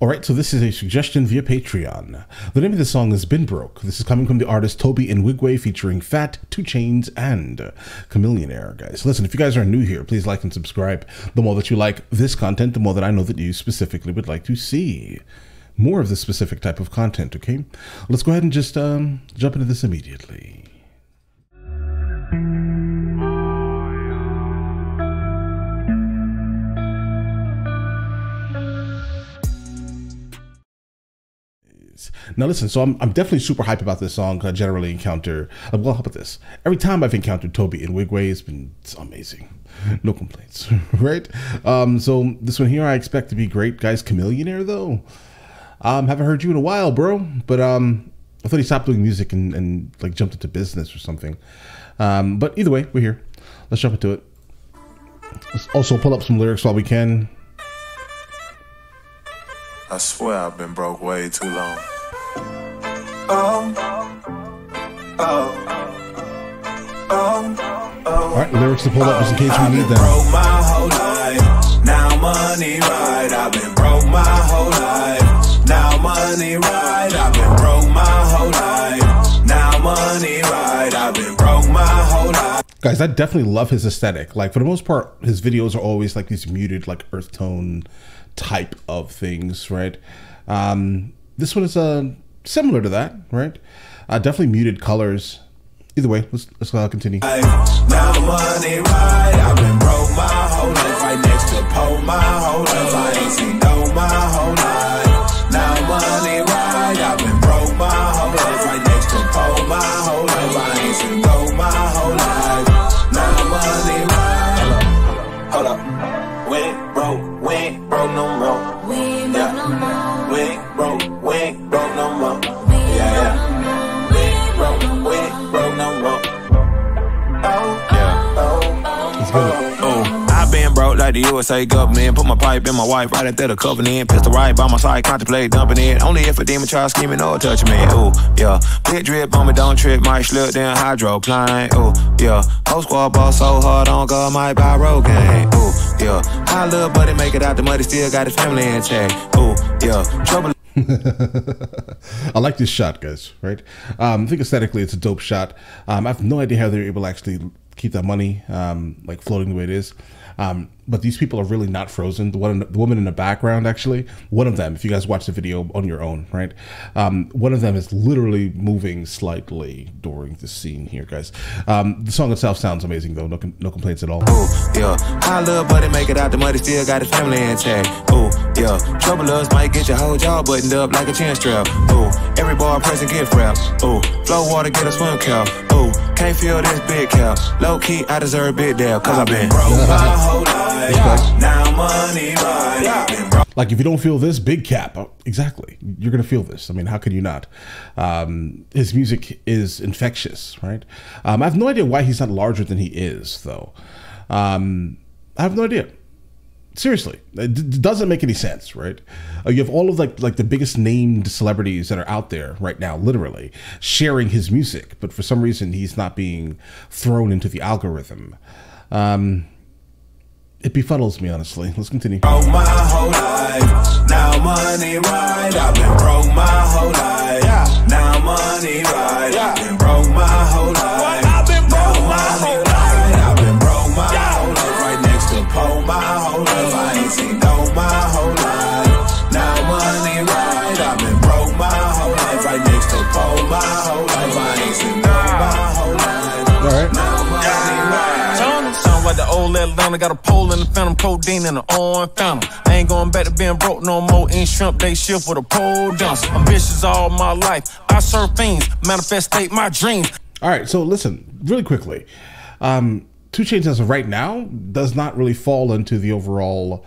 All right, so this is a suggestion via Patreon. The name of the song is Been Broke. This is coming from the artist Tobe Nwigwe, featuring Fat, 2 Chainz, and Chamillionaire, guys. Listen, if you guys are new here, please like and subscribe. The more that you like this content, the more that I know that you specifically would like to see more of this specific type of content, okay? Let's go ahead and just um, jump into this immediately. Now listen, so I'm, I'm definitely super hype about this song. I generally encounter uh, well, how about this? Every time I've encountered Tobe Nwigwe, it's been it's amazing. No complaints, right? Um, so this one here I expect to be great, guys. Chamillionaire though, um, haven't heard you in a while, bro. But um, I thought he stopped doing music and, and like jumped into business or something. Um, but either way, we're here. Let's jump into it. Let's also pull up some lyrics while we can. I swear I've been broke way too long. Oh, oh, oh, oh. All right, lyrics to pull up just in case we need them. broke my whole life. Now money right. I've been broke my whole life. Now money right. I've been broke my whole life. Now money right. I've been broke my whole life. Guys, I definitely love his aesthetic. Like for the most part, his videos are always like these muted, like earth tone type of things, right? Um, this one is uh, similar to that, right? Uh, definitely muted colors. Either way, let's let's continue. Now money right. I've been broke my whole life. Right next to pole my whole life. I ain't seen no my whole life. Now money right. I've been broke my whole life. Let's go. Oh, I been broke like the USA government. Put my pipe in my wife right after the covenant. Pistol right by my side, contemplate dumping it. Only if a demon try scheming or touching me. Ooh, yeah. Big drip on me, don't trip. Might slip down hydroplane. Ooh, yeah. Whole squad ball so hard on God, might buy road game. Ooh, yeah. High little buddy make it out the muddy, still got his family intact. Ooh, yeah. Trouble. I like this shot, guys. Right? Um, I think aesthetically, it's a dope shot. Um, I have no idea how they're able to actually keep that money um, like floating the way it is. Um, but these people are really not frozen. The one, the woman in the background, actually, one of them. If you guys watch the video on your own, right? Um, one of them is literally moving slightly during the scene here, guys. Um, the song itself sounds amazing, though. No, no complaints at all. Ooh, yeah. High little buddy make it out the muddy, still got his family intact. Ooh, yeah. Troublers might get your whole jaw buttoned up like a chin strap. Ooh, every bar present gift wrap. Ooh, flow water get a swim cap. Ooh, can't feel this big cap. Low key, I deserve big dab, cause I've been broke my whole life. Now money right. I've been broke. like if you don't feel this big cap uh, exactly. You're gonna feel this. I mean how could you not? Um, his music is infectious right? Um, i have no idea why he's not larger than he is though. Um, i have no idea seriously it d- doesn't make any sense right uh, you have all of like like the biggest named celebrities that are out there right now literally sharing his music but for some reason he's not being thrown into the algorithm um, it befuddles me honestly let's continue broke my whole life. Now money right. I've been broke my whole life. Now money right. I've been broke my whole life. I've been broke my whole life. I've been broke my whole life. Right next to pole my whole life. I ain't seen no my whole life. Now money right. I've been broke my whole life. Right next to pole my whole life. I ain't seen no my whole life. all right Now money right. Sound like the old Atlanta got a pole in the phantom, codeine in the orange phantom. I ain't going back to being broke no more. In shrimp, they shift with a pole dance. Ambitious all my life. I serve fiends, manifestate my dreams. All right, so listen, really quickly. Um, Two Chainz as of right now does not really fall into the overall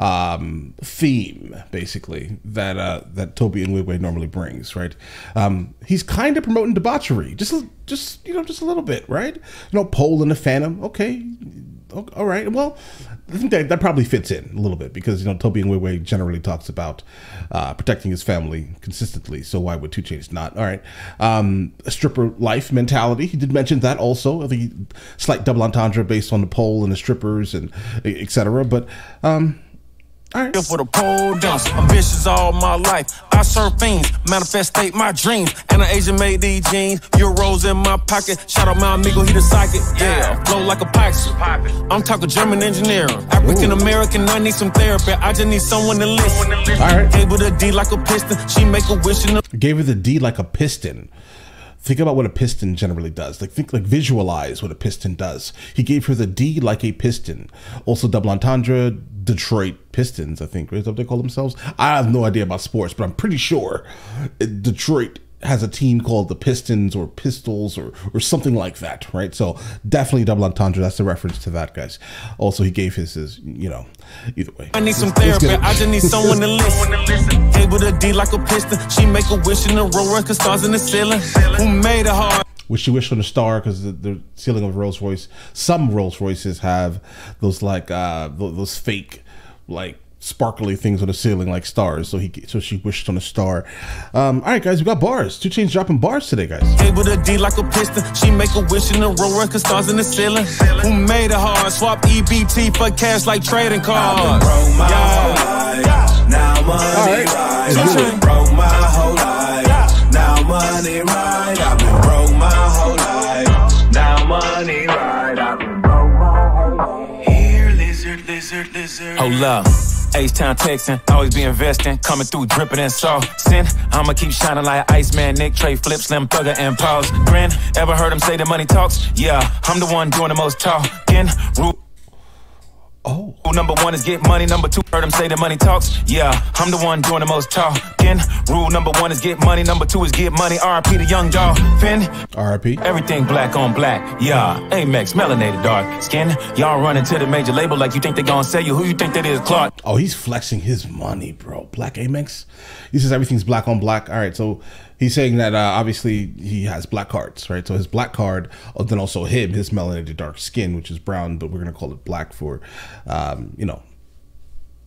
um, theme, basically that uh, that Tobe Nwigwe normally brings. Right? Um, he's kind of promoting debauchery, just just you know just a little bit, right? You know, Pole and the Phantom. Okay, o- all right. Well, I think that, that probably fits in a little bit because you know Tobe Nwigwe generally talks about uh, protecting his family consistently. So why would Two Chainz not? All right, um, a stripper life mentality. He did mention that also. Think slight double entendre based on the pole and the strippers and etc. But um, right. For the pole dance, ambitious all my life. I serve fiends, manifestate my dreams. And an Asian made these jeans, euros in my pocket. Shout out my amigo, he the psychic. Yeah, flow like a Pyxie. I'm talking German engineering. African American, I need some therapy. I just need someone to listen. All right. Able to D like a piston. She make a wish in the Gave her the D like a piston. Think about what a piston generally does. Like think like visualize what a piston does. He gave her the D like a piston. Also double entendre, Detroit Pistons, I think, is what they call themselves. I have no idea about sports, but I'm pretty sure Detroit has a team called the Pistons or Pistols or or something like that, right? So definitely double entendre. That's the reference to that, guys. Also, he gave his his you know, either way. I need some therapy. I just need someone to listen. Able to D like a piston. She make a wish in a row, record stars in the ceiling. Who made it hard? Wish you wish on a star because the, the ceiling of Rolls Royce, some Rolls Royces have those like uh tho- those fake like sparkly things on the ceiling like stars. So he so she wished on a star. Um, all right, guys, we got bars. Two Chainz dropping bars today, guys. Able to D like a piston. She make a wish in a row, record stars in the ceiling. Who made it hard? Swap EBT for cash like trading cards. Broke Yeah. Now money right. right. Let's I've do been it. broke my whole life. Now money right. Broke my whole life. Now money right. I've been broke my whole life. Here, lizard, lizard, lizard. Hold up. H-Town texting, always be investing, coming through dripping and sin I'ma keep shining like Iceman, Nick, Trey, Flip, Slim, Thugger, and Pause. Grin, ever heard him say the money talks? Yeah, I'm the one doing the most talking. Oh, number one is get money, number two, heard him say the money talks. Yeah, I'm the one doing the most talking. Rule number one is get money, number two is get money. RP the young dog. Finn, RIP. Everything black on black, yeah. Amex, melanated dark skin. Y'all running to the major label like you think they gonna sell you. Who you think that is, Clark? Oh, he's flexing his money, bro. Black Amex. He says everything's black on black. All right, so he's saying that uh, obviously he has black cards, right? So his black card, uh, then also him, his melanated dark skin, which is brown, but we're gonna call it black for, um, you know,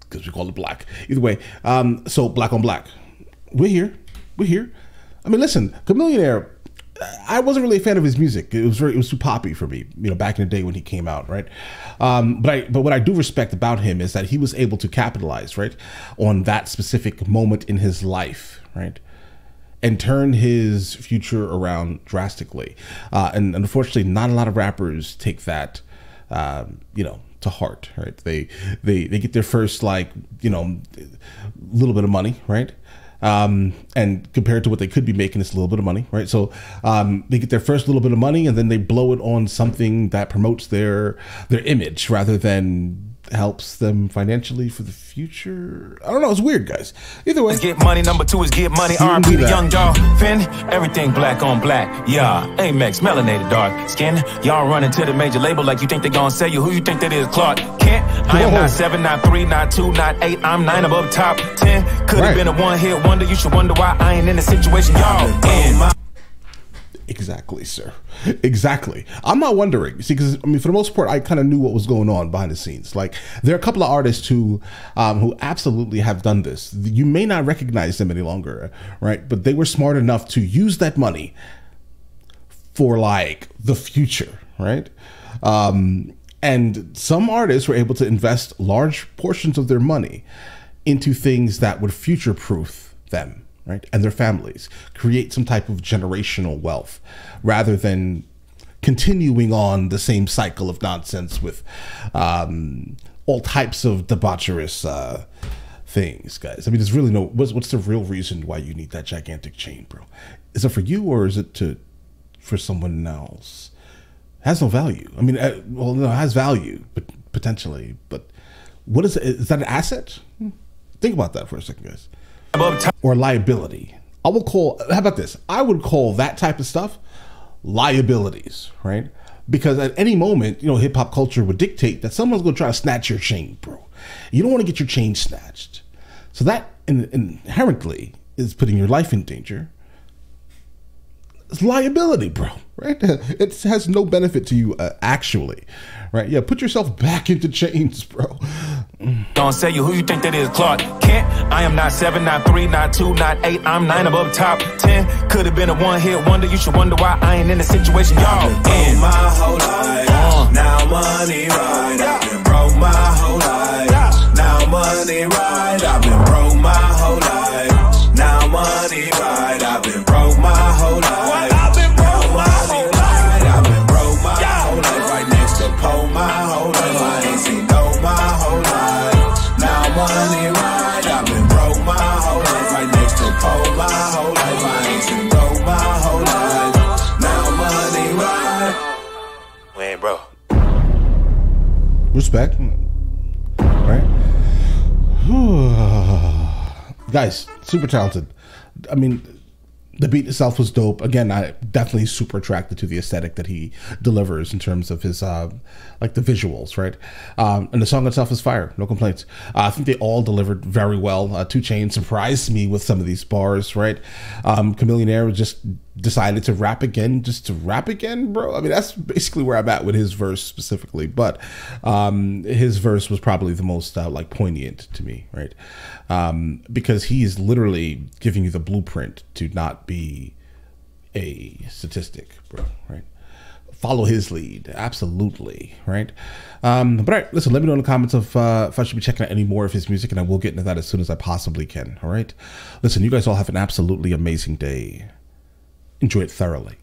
because we call it black. Either way, um, so black on black. We're here. We're here. I mean, listen, Chamillionaire. I wasn't really a fan of his music. It was very, it was too poppy for me, you know, back in the day when he came out, right? Um, but I, but what I do respect about him is that he was able to capitalize, right, on that specific moment in his life, right, and turn his future around drastically. Uh, and unfortunately, not a lot of rappers take that, um, you know, to heart, right? They they they get their first like you know, little bit of money, right? Um, and compared to what they could be making, it's a little bit of money, right? So um, they get their first little bit of money, and then they blow it on something that promotes their their image rather than helps them financially for the future. I don't know. It's weird, guys. Either way, get money. Number two is get money. R&B the young dog. Finn, everything black on black. Yeah, Amex, melanated dark skin. Y'all running to the major label like you think they gonna sell you. Who you think that is, Clark? Kent. I am not seven, not three, not two, not eight. I'm nine above top ten. Could have Right. been a one hit wonder. You should wonder why I ain't in the situation y'all in. Exactly, sir. Exactly. I'm not wondering. See, because I mean, for the most part, I kind of knew what was going on behind the scenes. Like, there are a couple of artists who, um, who absolutely have done this. You may not recognize them any longer, right? But they were smart enough to use that money for like the future, right? Um, and some artists were able to invest large portions of their money into things that would future proof them, right? And their families, create some type of generational wealth rather than continuing on the same cycle of nonsense with um, all types of debaucherous uh, things, guys. I mean, there's really no, what's, what's the real reason why you need that gigantic chain, bro? Is it for you or is it to, for someone else? has no value. I mean, uh, well, no, it has value, but potentially. But what is it? Is that an asset? Hmm. Think about that for a second, guys. Above top. Or liability. I will call. How about this? I would call that type of stuff liabilities, right? Because at any moment, you know, hip hop culture would dictate that someone's going to try to snatch your chain, bro. You don't want to get your chain snatched. So that in, inherently is putting your life in danger it's liability, bro. Right? It has no benefit to you uh, actually, right? Yeah, put yourself back into chains, bro. Don't say you who you think that is, Clark Kent. I am not seven, not three, not two, not eight. I'm nine above top ten. Could have been a one hit wonder. You should wonder why I ain't in the situation y'all in. my whole life. Uh. Now money right. I've been broke my whole life. Now money right. I've been broke my whole life. Now money right. Respect. Right? Guys, super talented. I mean, the beat itself was dope. Again, I definitely super attracted to the aesthetic that he delivers in terms of his uh, like the visuals, right? Um, and the song itself is fire, no complaints. Uh, I think they all delivered very well. Uh, Two Chain surprised me with some of these bars, right? Um, Chamillionaire just decided to rap again, just to rap again, bro. I mean, that's basically where I'm at with his verse specifically. But um, his verse was probably the most uh, like poignant to me, right? Um, because he is literally giving you the blueprint to not be a statistic, bro, right? Follow his lead, absolutely, right? Um, but all right, listen, let me know in the comments if, uh, if I should be checking out any more of his music, and I will get into that as soon as I possibly can, all right? Listen, you guys all have an absolutely amazing day. Enjoy it thoroughly.